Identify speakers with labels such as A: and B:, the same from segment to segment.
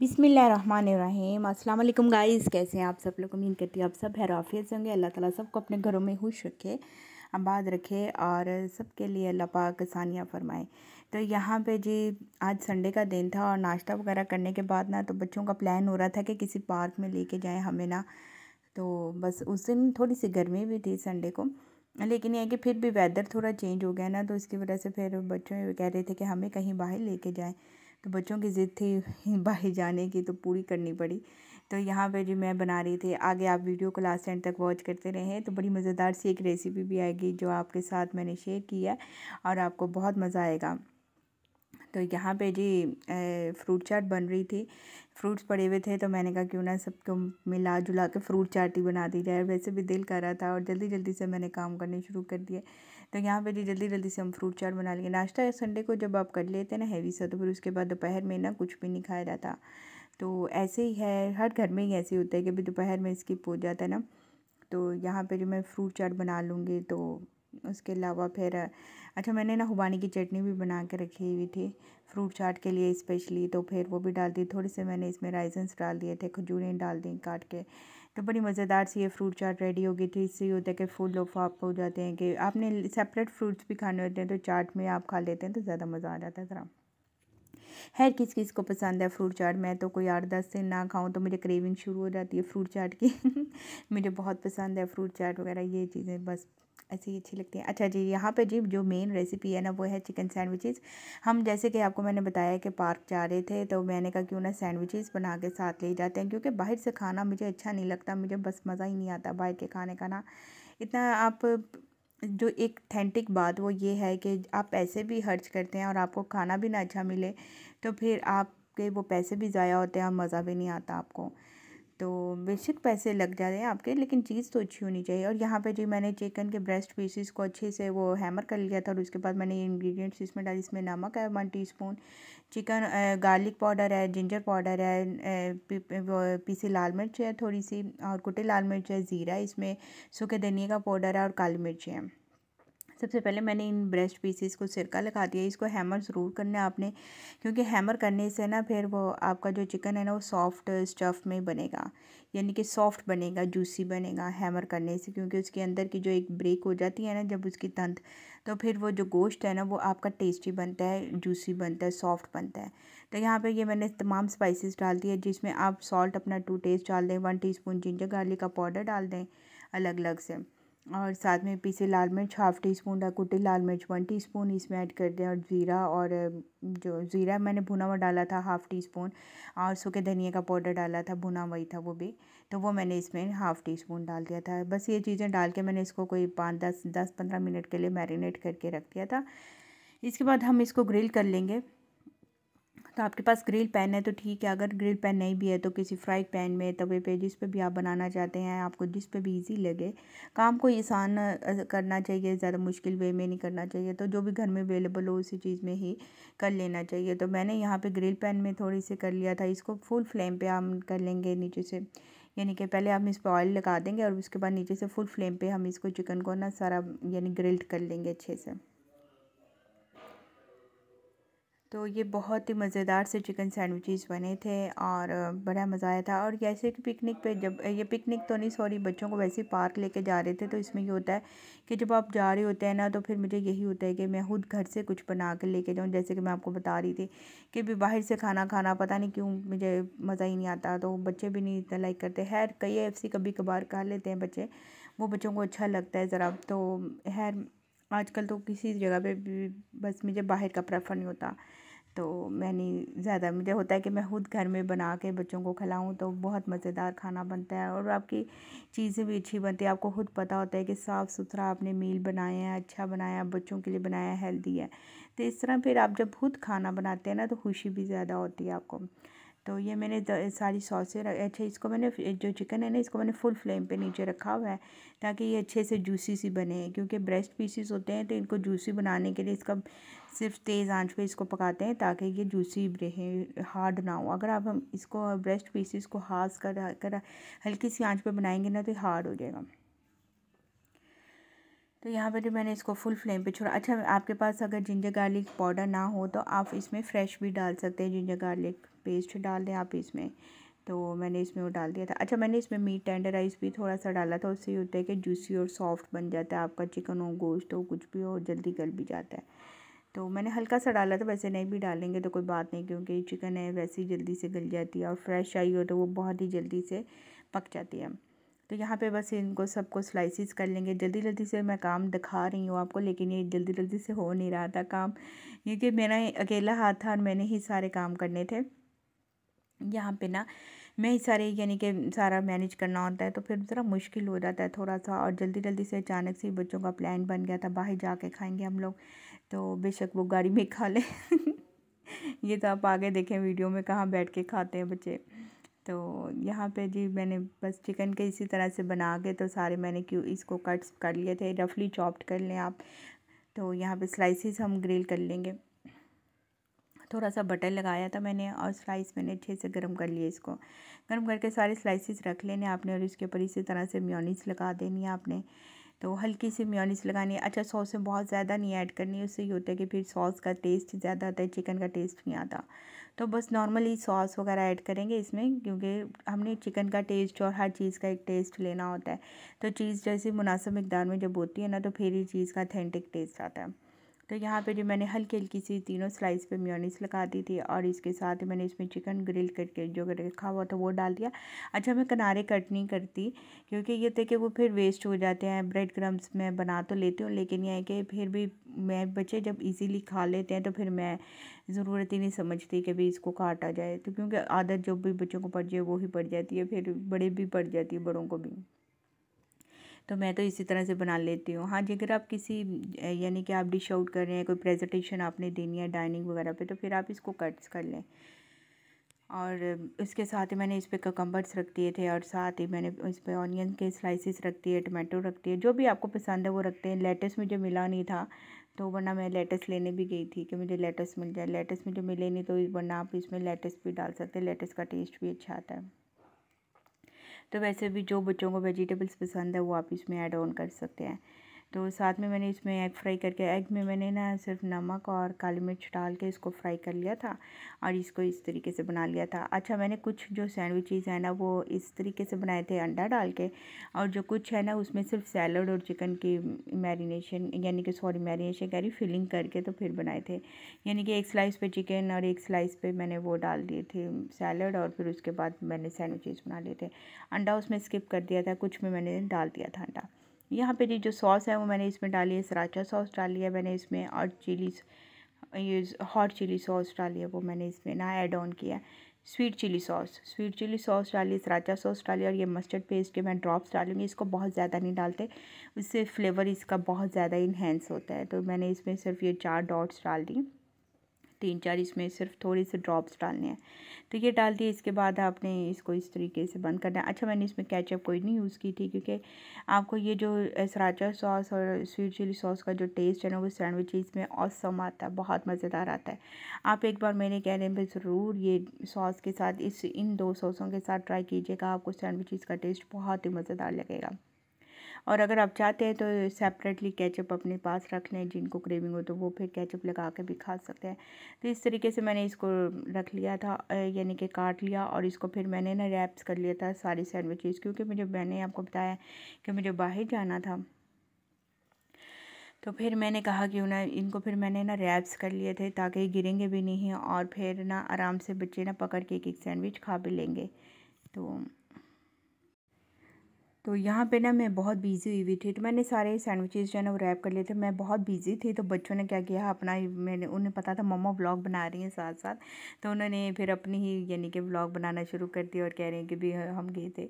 A: अस्सलाम वालेकुम गाइस, कैसे हैं आप सब लोग? उम्मीद करती हूँ आप सब है राफियत होंगे। अल्लाह ताला सबको अपने घरों में खुश रखे, आबाद रखे और सबके लिए अल्लाह पाक आसानियाँ फरमाए। तो यहाँ पे जी, आज संडे का दिन था और नाश्ता वगैरह करने के बाद ना तो बच्चों का प्लान हो रहा था कि किसी पार्क में लेके जाएँ हमें ना। तो बस उस दिन थोड़ी सी गर्मी भी थी संडे को, लेकिन यह कि फिर भी वेदर थोड़ा चेंज हो गया ना तो इसकी वजह से फिर बच्चों कह रहे थे कि हमें कहीं बाहर लेके जाएँ। तो बच्चों की ज़िद थी बाहर जाने की तो पूरी करनी पड़ी। तो यहाँ पे जो मैं बना रही थी, आगे आप वीडियो को लास्ट एंड तक वॉच करते रहें तो बड़ी मज़ेदार सी एक रेसिपी भी आएगी जो आपके साथ मैंने शेयर की है और आपको बहुत मज़ा आएगा। तो यहाँ पे जी फ्रूट चाट बन रही थी। फ्रूट्स पड़े हुए थे तो मैंने कहा क्यों ना सबको मिला जुला के फ्रूट चाट ही बना दी जाए। वैसे भी दिल कर रहा था और जल्दी जल्दी से मैंने काम करने शुरू कर दिए। तो यहाँ पे जी जल्दी जल्दी से हम फ्रूट चाट बना लेंगे। नाश्ता संडे को जब आप कर लेते हैं ना हैवी सा तो फिर उसके बाद दोपहर में ना कुछ भी नहीं खाया जाता। तो ऐसे ही है, हर घर में ही ऐसे होता है कि भाई दोपहर में स्किप हो जाता है ना। तो यहाँ पे जो मैं फ्रूट चाट बना लूँगी तो उसके अलावा फिर अच्छा मैंने ना खुबानी की चटनी भी बना के रखी हुई थी फ्रूट चाट के लिए स्पेशली तो फिर वो भी डाल दी। थोड़े से मैंने इसमें राइजन्स डाल दिए थे, खजूरें डाल दी काट के। तो बड़ी मज़ेदार सी ये फ्रूट चाट रेडी हो गई थी। इससे होता है कि फुल लोफ आप हो जाते हैं कि आपने सेपरेट फ्रूट्स भी खाने होते हैं तो चाट में आप खा लेते हैं तो ज़्यादा मज़ा आ जाता है ज़रा हर किस किस को पसंद है फ्रूट चाट? मैं तो कोई आठ दस दिन ना खाऊं तो मुझे क्रेविंग शुरू हो जाती है फ्रूट चाट की। मुझे बहुत पसंद है फ्रूट चाट वगैरह, ये चीज़ें बस। ऐसी ही अच्छी लगती है। अच्छा जी, यहाँ पे जी जो मेन रेसिपी है ना, वो है चिकन सैंडविचेस हम जैसे कि आपको मैंने बताया कि पार्क जा रहे थे तो मैंने कहा क्यों ना सैंडविचेस बना के साथ ले जाते हैं, क्योंकि बाहर से खाना मुझे अच्छा नहीं लगता, मुझे बस मज़ा ही नहीं आता बाहर के खाने का ना। इतना आप, जो एक थेंटिक बात वो ये है कि आप पैसे भी खर्च करते हैं और आपको खाना भी ना अच्छा मिले तो फिर आपके वो पैसे भी ज़ाया होते हैं और मज़ा भी नहीं आता आपको। तो बेशक पैसे लग जाते हैं आपके, लेकिन चीज़ तो अच्छी होनी चाहिए। और यहाँ पे जी मैंने चिकन के ब्रेस्ट पीसीस को अच्छे से वो हैमर कर लिया था और उसके बाद मैंने इंग्रेडिएंट्स इसमें डाले, इसमें नमक है one teaspoon chicken garlic powder है जिंजर पाउडर है पीसी लाल मिर्च है थोड़ी सी और कुटे लाल मिर्च है, ज़ीरा इसमें सूखे धनिया का पाउडर है और काली मिर्च है। सबसे पहले मैंने इन ब्रेस्ट पीसीस को सिरका लगा दिया, इसको हैमर ज़रूर करना है आपने, क्योंकि हैमर करने से ना फिर वो आपका जो चिकन है ना वो सॉफ्ट स्टफ़ में बनेगा, यानी कि सॉफ्ट बनेगा जूसी बनेगा हैमर करने से, क्योंकि उसके अंदर की जो एक ब्रेक हो जाती है ना जब उसकी तंत तो फिर वो जो गोश्त है ना वो आपका टेस्टी बनता है जूसी बनता है सॉफ्ट बनता है। तो यहाँ पे ये मैंने तमाम स्पाइसेस डाल दिए, जिसमें आप सॉल्ट अपना टू टेस्ट डाल दें वन टीस्पून जिंजर गार्लिक का पाउडर डाल दें अलग अलग से। और साथ में पीसे लाल मिर्च हाफ़ टी स्पून कुटी लाल मिर्च वन टी स्पून इसमें ऐड कर दें और ज़ीरा और जो ज़ीरा मैंने भुना हुआ डाला था हाफ़ टी स्पून और सूखे धनिया का पाउडर डाला था, भुना वही था वो भी तो वो मैंने इसमें हाफ़ टी स्पून डाल दिया था। बस ये चीज़ें डाल के मैंने इसको कोई पाँच, दस दस, पंद्रह मिनट के लिए मैरिनेट करके रख दिया था। इसके बाद हम इसको ग्रिल कर लेंगे। तो आपके पास ग्रिल पैन है तो ठीक है, अगर ग्रिल पैन नहीं भी है तो किसी फ्राई पैन में, तवे पे, जिस पे भी आप बनाना चाहते हैं, आपको जिस पे भी इजी लगे। काम को आसान करना चाहिए, ज़्यादा मुश्किल वे में नहीं करना चाहिए तो जो भी घर में अवेलेबल हो उसी चीज़ में ही कर लेना चाहिए। तो मैंने यहाँ पर ग्रिल पैन में थोड़ी सी कर लिया था, इसको फुल फ्लेम पर हम कर लेंगे नीचे से, यानी कि पहले हम इस पर ऑयल लगा देंगे और उसके बाद नीचे से फुल फ्लेम पे हम इसको चिकन को ना सारा, यानी ग्रिल्ड कर लेंगे अच्छे से। तो ये बहुत ही मज़ेदार से चिकन सैंडविचेस बने थे और बड़ा मज़ा आया था। और जैसे कि पिकनिक पे जब ये पिकनिक तो नहीं सॉरी बच्चों को वैसे ही पार्क लेके जा रहे थे तो इसमें ये होता है कि जब आप जा रहे होते हैं ना तो फिर मुझे यही होता है कि मैं खुद घर से कुछ बना कर लेके जाऊँ। जैसे कि मैं आपको बता रही थी कि भी बाहर से खाना खाना, पता नहीं क्यों मुझे मज़ा ही नहीं आता। तो बच्चे भी नहीं इतना लाइक करते। खैर, कई एफ़ कभी कभार खा लेते हैं बच्चे। वो बच्चों को अच्छा लगता है ज़रा। तो खैर, आजकल तो किसी जगह पे भी बस मुझे बाहर का प्रेफर नहीं होता। तो मैंने ज़्यादा, मुझे होता है कि मैं खुद घर में बना के बच्चों को खिलाऊँ तो बहुत मज़ेदार खाना बनता है और आपकी चीज़ें भी अच्छी बनती है। आपको खुद पता होता है कि साफ़ सुथरा आपने मील बनाया है अच्छा बनाया बच्चों के लिए बनाया हेल्दी है। तो इस तरह फिर आप जब खुद खाना बनाते हैं ना तो खुशी भी ज़्यादा होती है आपको। तो ये मैंने सारी सॉसें अच्छा इसको मैंने जो चिकन है ना इसको मैंने फुल फ्लेम पे नीचे रखा हुआ है ताकि ये अच्छे से जूसी सी बने, क्योंकि ब्रेस्ट पीसीस होते हैं तो इनको जूसी बनाने के लिए इसका सिर्फ़ तेज़ आँच पे इसको पकाते हैं ताकि ये जूसी रहे हार्ड ना हो। अगर आप हम इसको ब्रेस्ट पीसीस को हाथ कर कर हल्की सी आँच पे बनाएँगे ना तो हार्ड हो जाएगा। तो यहाँ पर जो मैंने इसको फुल फ्लेम पे छोड़ा अच्छा आपके पास अगर जिंजर गार्लिक पाउडर ना हो तो आप इसमें फ्रेश भी डाल सकते हैं जिंजर गार्लिक पेस्ट डाल दें आप इसमें। तो मैंने इसमें वो डाल दिया था। अच्छा मैंने इसमें मीट टेंडराइज भी थोड़ा सा डाला था, उससे ये होता है कि जूसी और सॉफ्ट बन जाता है, आपका चिकन हो गोश्त हो, कुछ भी हो, जल्दी गल भी जाता है। तो मैंने हल्का सा डाला था, वैसे नहीं भी डालेंगे तो कोई बात नहीं, क्योंकि चिकन है, वैसे ही जल्दी से गल जाती है और फ्रेश आई हो तो वो बहुत ही जल्दी से पक जाती है। तो यहाँ पे बस इनको सबको स्लाइसिस कर लेंगे। जल्दी जल्दी से मैं काम दिखा रही हूँ आपको, लेकिन ये जल्दी जल्दी से हो नहीं रहा था काम, क्योंकि मेरा अकेला हाथ था और मैंने ही सारे काम करने थे। यहाँ पे ना मैं ही सारे, यानी कि सारा मैनेज करना होता है तो फिर ज़रा मुश्किल हो जाता है थोड़ा सा, और जल्दी जल्दी से अचानक से बच्चों का प्लान बन गया था, बाहर जाके खाएँगे हम लोग। तो बेशक वो गाड़ी में खा ले। ये तो आप आगे देखें वीडियो में कहाँ बैठ के खाते हैं बच्चे। तो यहाँ पे जी मैंने बस चिकन के इसी तरह से बना के तो सारे मैंने क्यों इसको कट्स कर लिए थे, रफली चॉप्ड कर लें आप। तो यहाँ पे स्लाइसिस हम ग्रिल कर लेंगे। थोड़ा सा बटर लगाया था मैंने और स्लाइस मैंने अच्छे से गर्म कर लिए इसको। गर्म करके सारे स्लाइसिस रख लेने आपने और इसके ऊपर इसी तरह से म्योनीस लगा देनी है आपने। तो हल्की सी म्योनीस लगानी है। अच्छा सॉस में बहुत ज़्यादा नहीं ऐड करनी है उससे ये होता है कि फिर सॉस का टेस्ट ज़्यादा आता है, चिकन का टेस्ट नहीं आता। तो बस नॉर्मली सॉस वगैरह ऐड करेंगे इसमें, क्योंकि हमने चिकन का टेस्ट और हर चीज़ का एक टेस्ट लेना होता है। तो चीज़ जैसे मुनासिब मकदार में जब होती है ना तो फिर ही चीज़ का अथेंटिक टेस्ट आता है। तो यहाँ पे जो मैंने हल्की हल्की सी तीनों स्लाइस पे म्योनीस लगा दी थी और इसके साथ ही मैंने इसमें चिकन ग्रिल करके जो रखा हुआ था वो डाल दिया। अच्छा मैं किनारे कट नहीं करती क्योंकि ये थे कि वो फिर वेस्ट हो जाते हैं ब्रेड क्रम्स मैं बना तो लेती हूँ लेकिन यह है कि फिर भी मैं बच्चे जब इजीली खा लेते हैं तो फिर मैं ज़रूरत ही नहीं समझती कि भाई इसको काटा जाए। तो क्योंकि आदत जब भी बच्चों को पड़ जाए वो पड़ जाती है, फिर बड़े भी पड़ जाती है, बड़ों को भी। तो मैं तो इसी तरह से बना लेती हूँ। हाँ जी, अगर आप किसी यानी कि आप डिश आउट कर रहे हैं, कोई प्रेजेंटेशन आपने देनी है डाइनिंग वगैरह पे तो फिर आप इसको कट्स कर लें। और इसके साथ ही मैंने इस पर ककम्बर्स रख दिए थे और साथ ही मैंने इस पर ऑनियन के स्लाइसिस रख दिए, टमाटो रख दिए। जो भी आपको पसंद है वो रखते हैं। लेटस मुझे मिला नहीं था तो वरना मैं लेटस लेने भी गई थी कि मुझे लेटस मिल जाए। लेटस मुझे मिले नहीं तो वरना आप इसमें लेटस भी डाल सकते हैं। लेटस का टेस्ट भी अच्छा आता है। तो वैसे भी जो बच्चों को वेजिटेबल्स पसंद है, वो आप इसमें ऐड ऑन कर सकते हैं। तो साथ में मैंने इसमें एग फ्राई करके एग में मैंने ना सिर्फ़ नमक और काली मिर्च डाल के इसको फ्राई कर लिया था और इसको इस तरीके से बना लिया था। अच्छा मैंने कुछ जो सैंडविचेज़ हैं ना, वो इस तरीके से बनाए थे, अंडा डाल के और जो कुछ है ना, उसमें सिर्फ़ सैलड और चिकन की मैरिनेशन यानी कि सॉरी मैरिनेशन कह रही फिलिंग करके तो फिर बनाए थे। यानी कि एक स्लाइस पे चिकन और एक स्लाइस पे मैंने वो डाल दिए थे सैलड और फिर उसके बाद मैंने सैंडविचेज़ बना लिए थे। अंडा उसमें स्किप कर दिया था, कुछ में मैंने डाल दिया था अंडा। यहाँ पे जो सॉस है वो मैंने इसमें डाली है सराचा सॉस डाली है मैंने इसमें और चिली ये हॉट चिली सॉस डाली है वो मैंने इसमें ना ऐड ऑन किया sweet chilli sauce sweet chilli sauce डाली सराचा सॉस डाली और ये मस्टर्ड पेस्ट के मैं ड्रॉप्स डालूँगी, इसको बहुत ज़्यादा नहीं डालते, उससे फ्लेवर इसका बहुत ज़्यादा इन्हेंस होता है। तो मैंने इसमें सिर्फ़ ये चार डॉट्स डाल दी। तीन चार इसमें सिर्फ़ थोड़ी से ड्रॉप्स डालने हैं। तो ये डाल दिए, इसके बाद आपने इसको इस तरीके से बंद करना है। अच्छा मैंने इसमें कैचअप कोई नहीं यूज़ की थी, क्योंकि आपको ये जो सराचा सॉस और स्वीट चिली सॉस का जो टेस्ट है ना, वो सैंडविचेज़ में औसम आता है, बहुत मज़ेदार आता है। आप एक बार मेरे कहने में ज़रूर ये सॉस के साथ, इस इन दो सॉसों के साथ ट्राई कीजिएगा, आपको सैंडविचेज़ का टेस्ट बहुत ही मज़ेदार लगेगा। और अगर आप चाहते हैं तो सेपरेटली केचप अपने पास रख लें, जिनको क्रेविंग हो तो वो फिर केचप लगा के भी खा सकते हैं। तो इस तरीके से मैंने इसको रख लिया था यानी कि काट लिया और इसको फिर मैंने ना रैप्स कर लिया था सारी सैंडविचेज़ क्योंकि मुझे, मैंने आपको बताया कि मुझे बाहर जाना था। तो फिर मैंने कहा कि ना इनको फिर मैंने ना रैप्स कर लिए थे ताकि गिरेंगे भी नहीं और फिर ना आराम से बच्चे ना पकड़ के एक एक सैंडविच खा भी लेंगे। तो तो यहाँ पे ना मैं बहुत बिज़ी हुई हुई थी। तो मैंने सारे सैंडविचेज़ जो है ना वो रैप कर लिए थे। मैं बहुत बिज़ी थी तो बच्चों ने क्या किया, अपना मैंने, उन्हें पता था मम्मा व्लॉग बना रही हैं साथ साथ तो उन्होंने फिर अपनी ही यानी कि व्लॉग बनाना शुरू कर दिया और कह रहे हैं कि भी हम गए थे।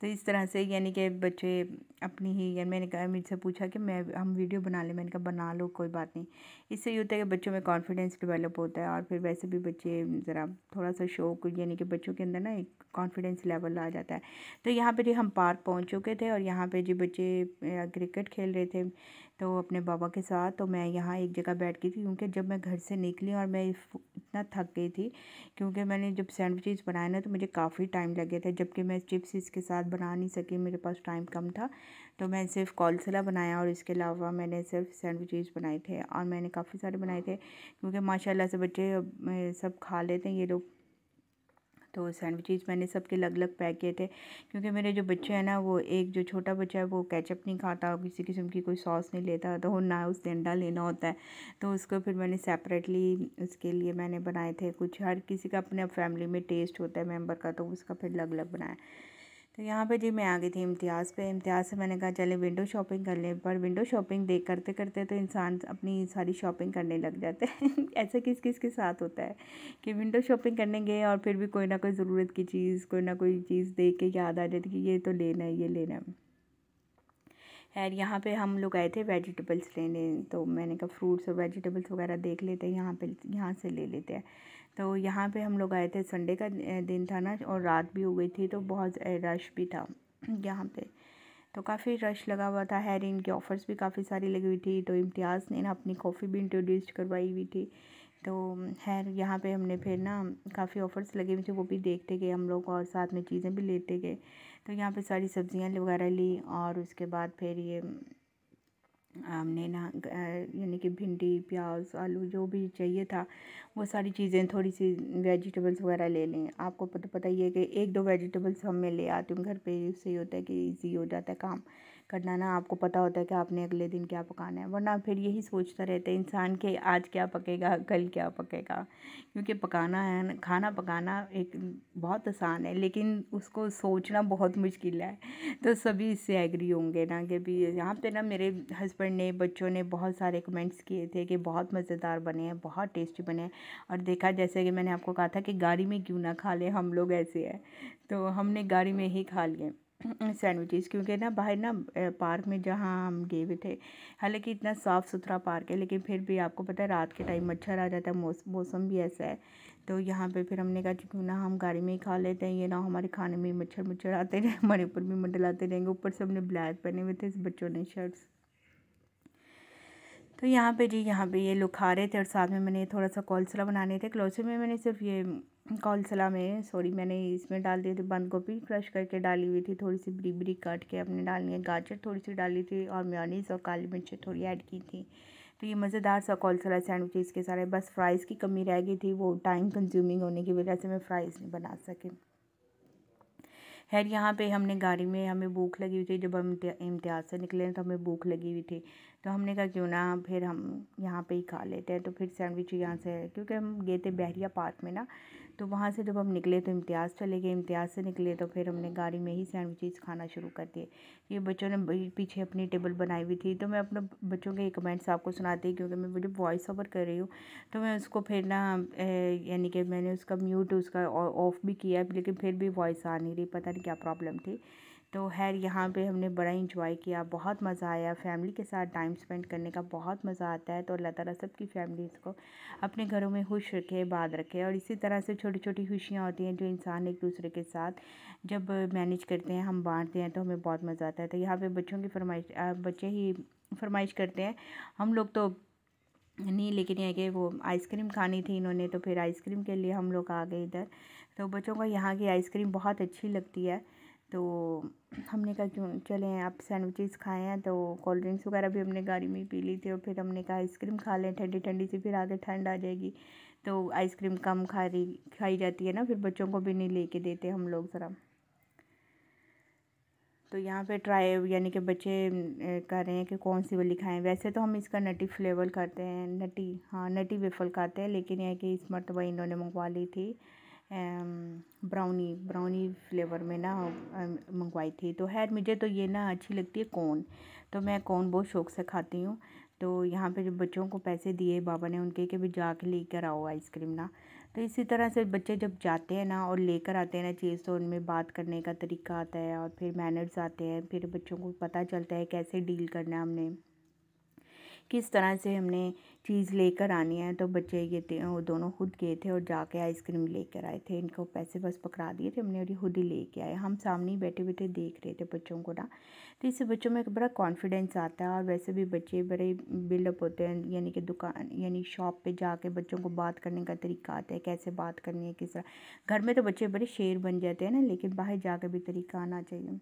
A: तो इस तरह से यानी कि बच्चे अपनी ही, यानी मैंने कहा मुझसे पूछा कि मैं, हम वीडियो बना लें। मैंने कहा, बना लो, कोई बात नहीं। इससे ये होता है कि बच्चों में कॉन्फिडेंस डिवेलप होता है और फिर वैसे भी बच्चे ज़रा थोड़ा सा शौक यानी कि बच्चों के अंदर ना एक कॉन्फिडेंस लेवल आ जाता है। तो यहाँ पर हम पार्क पहुँच चुके थे और यहाँ पे जी बच्चे क्रिकेट खेल रहे थे तो अपने बाबा के साथ तो मैं यहाँ एक जगह बैठ गई थी, क्योंकि जब मैं घर से निकली और मैं इतना थक गई थी, क्योंकि मैंने जब सैंडविचेस बनाए ना तो मुझे काफ़ी टाइम लग गया था, जबकि मैं चिप्स इसके साथ बना नहीं सकी, मेरे पास टाइम कम था तो मैं सिर्फ़ कॉलसला बनाया और इसके अलावा मैंने सिर्फ़ सैंडविचेस बनाए थे और मैंने काफ़ी सारे बनाए थे, क्योंकि माशाल्लाह से बच्चे सब खा लेते हैं, ये लोग तो सैंडविचेस मैंने सबके अलग अलग पैक किए थे। क्योंकि मेरे जो बच्चे हैं ना, वो एक जो छोटा बच्चा है, वो कैचअप नहीं खाता, किसी किस्म की कोई सॉस नहीं लेता तो ना उससे अंडा लेना होता है। तो उसको फिर मैंने सेपरेटली उसके लिए मैंने बनाए थे कुछ। हर किसी का अपने फैमिली में टेस्ट होता है मेंबर का तो उसका फिर अलग अलग बनाया। तो यहाँ पे जी मैं आ गई थी इम्तियाज़ पे। इम्तियाज़ से मैंने कहा, चले विंडो शॉपिंग कर लें। पर विंडो शॉपिंग देख करते करते तो इंसान अपनी सारी शॉपिंग करने लग जाते हैं। ऐसा किस किस के साथ होता है कि विंडो शॉपिंग करने गए और फिर भी कोई ना कोई ज़रूरत की चीज़, कोई ना कोई चीज़ देख के याद आ जाती कि ये तो लेना है, ये लेना है। खैर, यहाँ पे हम लोग आए थे वेजिटेबल्स लेने तो मैंने कहा फ्रूट्स और वेजिटेबल्स वगैरह देख लेते हैं, यहाँ पे, यहाँ से ले लेते हैं। तो यहाँ पे हम लोग आए थे संडे का दिन था ना और रात भी हो गई थी तो बहुत रश भी था यहाँ पे। तो काफ़ी रश लगा हुआ था, हैर इनके ऑफ़र्स भी काफ़ी सारी लगी हुई थी तो इम्तियाज़ ने ना अपनी कॉफ़ी भी इंट्रोड्यूस करवाई हुई थी। तो खैर, यहाँ पे हमने फिर ना काफ़ी ऑफ़र्स लगे हुए थे, वो भी देखते गए हम लोग और साथ में चीज़ें भी लेते गए। तो यहाँ पे सारी सब्ज़ियाँ वगैरह ली और उसके बाद फिर ये हमने ना यानी कि भिंडी, प्याज, आलू जो भी चाहिए था, वो सारी चीज़ें थोड़ी सी वेजिटेबल्स वगैरह ले लें। आपको पता पता ही है कि एक दो वेजिटेबल्स हम मैं ले आती हूँ, घर पे इससे होता है कि इजी हो जाता है काम। करना ना आपको पता होता है कि आपने अगले दिन क्या पकाना है। वरना फिर यही सोचता रहता है इंसान के आज क्या पकेगा, कल क्या पकेगा। क्योंकि पकाना है खाना पकाना एक बहुत आसान है, लेकिन उसको सोचना बहुत मुश्किल है। तो सभी इससे एग्री होंगे ना कि भी यहाँ पे ना मेरे हस्बैंड ने, बच्चों ने बहुत सारे कमेंट्स किए थे कि बहुत मज़ेदार बने हैं, बहुत टेस्टी बने हैं। और देखा जैसे कि मैंने आपको कहा था कि गाड़ी में क्यों ना खा लें, हम लोग ऐसे हैं। तो हमने गाड़ी में ही खा लिए। सैंडविचेस, क्योंकि ना बाहर ना पार्क में जहाँ हम गए हुए थे, हालाँकि इतना साफ़ सुथरा पार्क है, लेकिन फिर भी आपको पता है रात के टाइम मच्छर आ जाता है मौसम भी ऐसा है। तो यहाँ पे फिर हमने कहा, क्यों ना हम गाड़ी में ही खा लेते हैं, ये ना हमारे खाने में मच्छर मच्छर आते रहे, हमारे ऊपर भी मंडल आते रहेंगे। ऊपर से हमने ब्लैक पहने हुए थे, इस बच्चों ने शर्ट्स। तो यहाँ पे जी, यहाँ पे ये लोग खा रहे थे और साथ में मैंने थोड़ा सा कौलसला बनाने थे। क्लोसे में मैंने सिर्फ़ ये कौलसला में, सॉरी, मैंने इसमें डाल दिए थे बंद गोभी, क्रश करके डाली हुई थी थोड़ी सी बरी बरी काट के अपने डालनी है, गाजर थोड़ी सी डाली थी और म्योनीस और काली मिर्च थोड़ी ऐड की थी। तो ये मज़ेदार सा कौलसला सैंडविच इसके सारे, बस फ्राइज़ की कमी रह गई थी, वो टाइम कंज्यूमिंग होने की वजह से मैं फ़्राइज़ नहीं बना सकी। खैर, यहाँ पे हमने गाड़ी में, हमें भूख लगी हुई थी, जब हम इम्तिहाज से निकले तो हमें भूख लगी हुई थी। तो हमने कहा, क्यों ना, फिर हम यहाँ पे ही खा लेते हैं। तो फिर सैंडविच यहाँ से, क्योंकि हम गए थे बहरिया पार्क में ना तो वहाँ से जब हम निकले तो इम्तियाज़ चले गए। इम्तियाज़ से निकले तो फिर हमने गाड़ी में ही सैंडविचेस खाना शुरू कर दिए। ये बच्चों ने पीछे अपनी टेबल बनाई हुई थी। तो मैं अपने बच्चों के कमेंट्स आपको सुनाती क्योंकि मैं वीडियो वॉइस ओवर कर रही हूँ। तो मैं उसको फिर ना यानी कि मैंने उसका म्यूट उसका ऑफ़ भी किया, लेकिन फिर भी वॉइस आ नहीं रही। पता नहीं क्या प्रॉब्लम थी। तो खैर, यहाँ पे हमने बड़ा इंजॉय किया, बहुत मज़ा आया। फैमिली के साथ टाइम स्पेंड करने का बहुत मज़ा आता है तो अल्लाह ताला सबकी फैमिलीज़ को अपने घरों में खुश रखे बाद रखे। और इसी तरह से छोटी छोटी खुशियाँ होती हैं जो इंसान एक दूसरे के साथ जब मैनेज करते हैं, हम बांटते हैं तो हमें बहुत मज़ा आता है। तो यहाँ पर बच्चों की फरमाइश बच्चे ही फरमाइश करते हैं, हम लोग तो नहीं, लेकिन यह कि वो आइसक्रीम खानी थी इन्होंने तो फिर आइसक्रीम के लिए हम लोग आ गए इधर। तो बच्चों को यहाँ की आइसक्रीम बहुत अच्छी लगती है। तो हमने कहा क्यों, चलें आप सैंडविचेस खाए हैं तो कोल्ड ड्रिंक्स वगैरह भी हमने गाड़ी में पी ली थी और फिर हमने कहा आइसक्रीम खा लें ठंडी ठंडी से फिर आगे ठंड आ जाएगी। तो आइसक्रीम कम खा रही, खाई जाती है ना, फिर बच्चों को भी नहीं लेके देते हम लोग ज़रा। तो यहाँ पे ट्राई यानी कि बच्चे कर रहे हैं कि कौन सी वाली खाएँ। वैसे तो हम इसका नटी फ्लेवर करते हैं, नटी हाँ नटी वेफल खाते हैं, लेकिन यह कि इस मरतबा इन्होंने मंगवा ली थी। ब्राउनी ब्राउनी फ्लेवर में ना मंगवाई थी। तो खैर, मुझे तो ये ना अच्छी लगती है कौन तो मैं कौन बहुत शौक़ से खाती हूँ। तो यहाँ पे जब बच्चों को पैसे दिए बाबा ने उनके कि भी जाके लेकर आओ आइसक्रीम ना। तो इसी तरह से बच्चे जब जाते हैं ना और लेकर आते हैं ना चीज़ तो उनमें बात करने का तरीका आता है और फिर मैनर्स आते हैं। फिर बच्चों को पता चलता है कैसे डील करना है हमने। किस तरह से हमने चीज़ लेकर आनी है? तो बच्चे ये वो दोनों खुद गए थे और जाके आइसक्रीम लेकर आए थे। इनको पैसे बस पकड़ा दिए थे हमने और ये खुद ही लेके आए। हम सामने ही बैठे बैठे देख रहे थे बच्चों को ना। तो इससे बच्चों में एक बड़ा कॉन्फिडेंस आता है और वैसे भी बच्चे बड़े बिल्डअप होते हैं, यानी कि दुकान, यानी शॉप पे जाके बच्चों को बात करने का तरीका आता है, कैसे बात करनी है, किस तरह। घर में तो बच्चे बड़े शेर बन जाते हैं ना, लेकिन बाहर जाकर भी तरीका आना चाहिए।